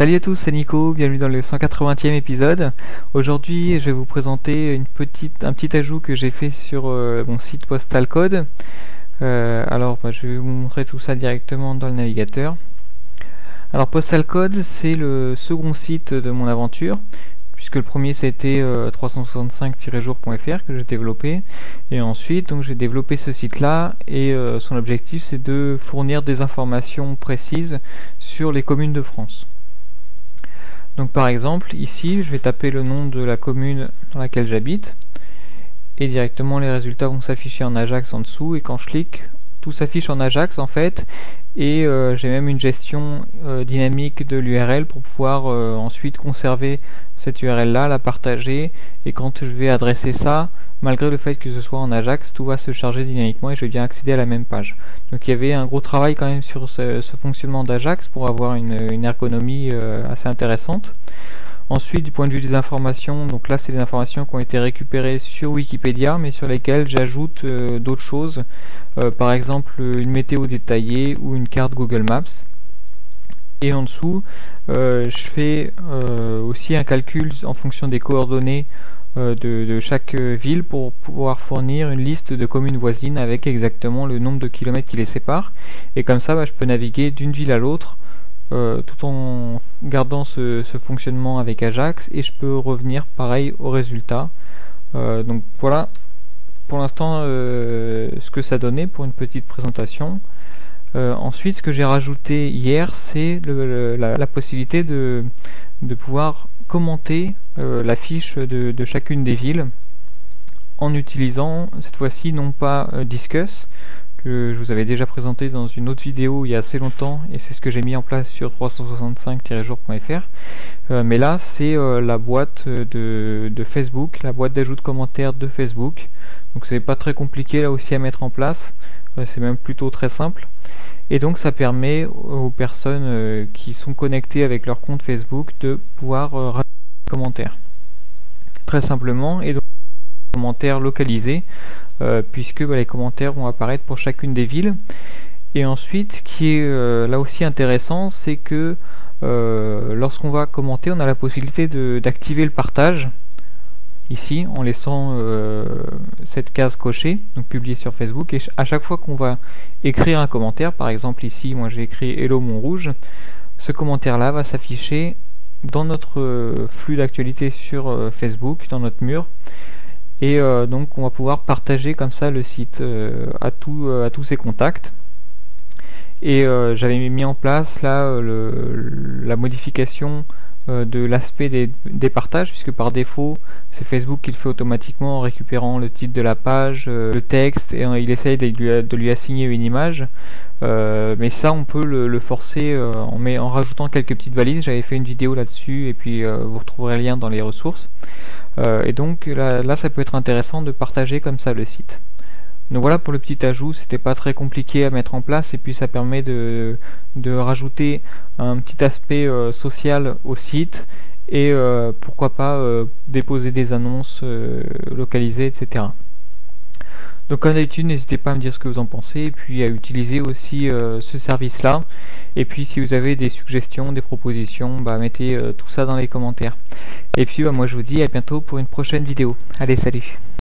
Salut à tous, c'est Nico, bienvenue dans le 180e épisode. Aujourd'hui, je vais vous présenter un petit ajout que j'ai fait sur euh, mon site Postal Code. Euh, alors, bah, je vais vous montrer tout ça directement dans le navigateur. Alors, Postal Code, c'est le second site de mon aventure, puisque le premier c'était 365-jour.fr euh, que j'ai développé. Et ensuite, j'ai développé ce site-là, et son objectif c'est de fournir des informations précises sur les communes de France. Donc par exemple, ici, je vais taper le nom de la commune dans laquelle j'habite. Et directement les résultats vont s'afficher en Ajax en dessous. Et quand je clique, tout s'affiche en Ajax en fait. Et euh, j'ai même une gestion euh, dynamique de l'URL pour pouvoir euh, ensuite conserver cette URL là, la partager. Et quand je vais adresser ça, malgré le fait que ce soit en Ajax, tout va se charger dynamiquement et je bien accéder à la même page. Donc il y avait un gros travail quand même sur ce, fonctionnement d'Ajax pour avoir une, ergonomie euh, assez intéressante. Ensuite, du point de vue des informations, donc là c'est des informations qui ont été récupérées sur Wikipédia, mais sur lesquelles j'ajoute euh, d'autres choses, euh, par exemple une météo détaillée ou une carte Google Maps. Et en dessous, je fais aussi un calcul en fonction des coordonnées euh, de, chaque ville pour pouvoir fournir une liste de communes voisines avec exactement le nombre de kilomètres qui les séparent. Et comme ça, bah, je peux naviguer d'une ville à l'autre euh, tout en gardant ce, fonctionnement avec Ajax et je peux revenir pareil au résultat. Euh, donc voilà pour l'instant ce que ça donnait pour une petite présentation. ensuite, ce que j'ai rajouté hier, c'est la, possibilité de, de pouvoir commenter euh, la fiche de, chacune des villes en utilisant cette fois-ci non pas euh, Discuss que je vous avais déjà présenté dans une autre vidéo il y a assez longtemps et c'est ce que j'ai mis en place sur 365-jour.fr euh, mais là c'est la boîte de, Facebook, la boîte d'ajout de commentaires de Facebook. Donc c'est pas très compliqué là aussi à mettre en place. C'est même plutôt très simple et donc ça permet aux personnes qui sont connectées avec leur compte Facebook de pouvoir commentaires. Très simplement, et donc commentaires localisés, euh, puisque bah, les commentaires vont apparaître pour chacune des villes. Et ensuite, ce qui est euh, là aussi intéressant, c'est que euh, lorsqu'on va commenter, on a la possibilité d'activer le partage, ici, en laissant cette case cochée, donc publiée sur Facebook, et à chaque fois qu'on va écrire un commentaire, par exemple ici, moi j'ai écrit Hello Montrouge, ce commentaire-là va s'afficher dans notre euh, flux d'actualité sur euh, Facebook, dans notre mur. Et euh, donc on va pouvoir partager comme ça le site à, à tous ses contacts. Et j'avais mis en place là la modification de l'aspect des, partages puisque par défaut c'est Facebook qui le fait automatiquement en récupérant le titre de la page, le texte et il essaye de lui assigner une image. Euh, mais ça on peut le, forcer euh, en, en, rajoutant quelques petites valises. J'avais fait une vidéo là-dessus et puis euh, vous retrouverez le lien dans les ressources. Et donc là, là, ça peut être intéressant de partager comme ça le site donc voilà pour le petit ajout c'était pas très compliqué à mettre en place et puis ça permet de, rajouter un petit aspect social au site et pourquoi pas déposer des annonces localisées etc donc comme d'habitude, n'hésitez pas à me dire ce que vous en pensez et puis à utiliser aussi euh, ce service-là. Et puis si vous avez des suggestions, des propositions, bah, mettez euh, tout ça dans les commentaires. Et puis bah, moi je vous dis à bientôt pour une prochaine vidéo. Allez, salut